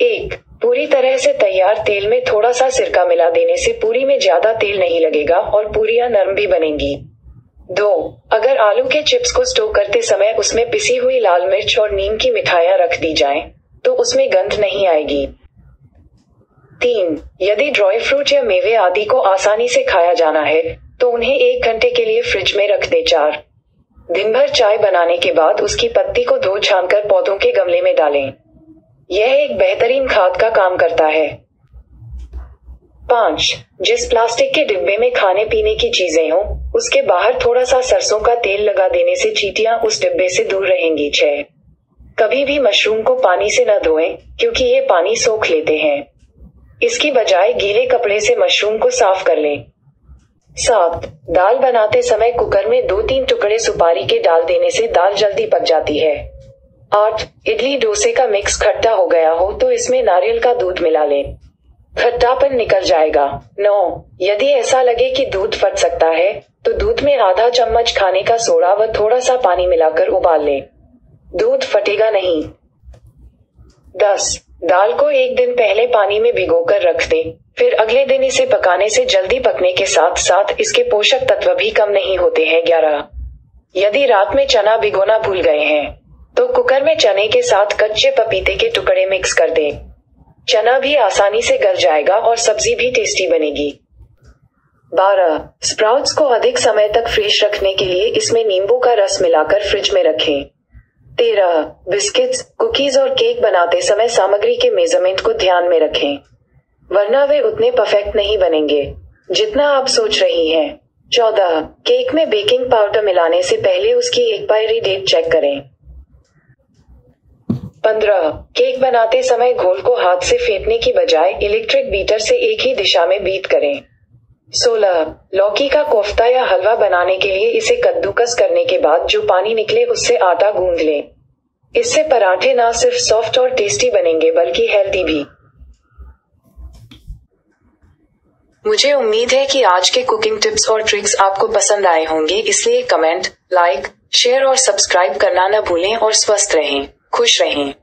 पूरी तरह से तैयार तेल में थोड़ा सा सिरका मिला देने से पूरी में ज़्यादा तेल नहीं लगेगा और पूरियाँ नरम भी बनेंगी। दो, अगर आलू के चिप्स को स्टोव करते समय उसमें पिसी हुई लाल मिर्च और नीम की मिठाइयाँ रख दी जाए तो उसमें गंध नहीं आएगी। तीन, यदि ड्राई फ्रूट या मेवे आदि को आसानी से खाया जाना है तो उन्हें एक घंटे के लिए फ्रिज में रख दे चार। दिन भर चाय बनाने के बाद उसकी पत्ती को धो छान कर पौधों के गमले में डालें। यह एक बेहतरीन खाद का काम करता है। पाँच, जिस प्लास्टिक के डिब्बे में खाने पीने की चीज़ें हों, उसके बाहर थोड़ा सा सरसों का तेल लगा देने से चीटियाँ उस डिब्बे से दूर रहेंगी। छह, कभी भी मशरूम को पानी से न धोएँ, क्योंकि ये पानी सोख लेते हैं। इसकी बजाय गीले कपड़े से मशरूम को साफ़ कर लें। सात, दाल बनाते समय कुकर में दो तीन टुकड़े सुपारी के डाल देने से दाल जल्दी पक जाती है। आठ इडली डोसे का मिक्स खट्टा हो गया हो तो इसमें नारियल का दूध मिला लें। खट्टापन निकल जाएगा। नौ यदि ऐसा लगे कि दूध फट सकता है तो दूध में आधा चम्मच खाने का सोडा व थोड़ा सा पानी मिलाकर उबाल लें। दूध फटेगा नहीं। दस, दाल को एक दिन पहले पानी में भिगोकर रख दें। फिर अगले दिन इसे पकाने से जल्दी पकने के साथ साथ इसके पोषक तत्व भी कम नहीं होते हैं। ग्यारह, यदि रात में चना भिगोना भूल गए हैं तो कुकर में चने के साथ कच्चे पपीते के टुकड़े मिक्स कर दें। चना भी आसानी से गल जाएगा और सब्ज़ी भी टेस्टी बनेगी। बारह स्प्राउट्स को अधिक समय तक फ्रेश रखने के लिए इसमें नींबू का रस मिलाकर फ्रिज में रखें। तेरह बिस्किट्स कुकीज और केक बनाते समय सामग्री के मेज़रमेंट को ध्यान में रखें। वरना वे उतने परफेक्ट नहीं बनेंगे, जितना आप सोच रही हैं। चौदह केक में बेकिंग पाउडर मिलाने से पहले उसकी एक्सपायरी डेट चेक करें। पंद्रह। केक बनाते समय घोल को हाथ से फेंटने की बजाय इलेक्ट्रिक बीटर से एक ही दिशा में बीट करें। सोलह। लौकी का कोफ्ता या हलवा बनाने के लिए इसे कद्दूकस करने के बाद जो पानी निकले उससे आटा गूंद लें। इससे पराठे ना सिर्फ़ सॉफ्ट और टेस्टी बनेंगे, बल्कि हेल्दी भी। मुझे उम्मीद है कि आज के कुकिंग टिप्स और ट्रिक्स आपको पसंद आए होंगे, इसलिए कमेंट लाइक शेयर और सब्सक्राइब करना न भूलें और स्वस्थ रहें। खुश रहें।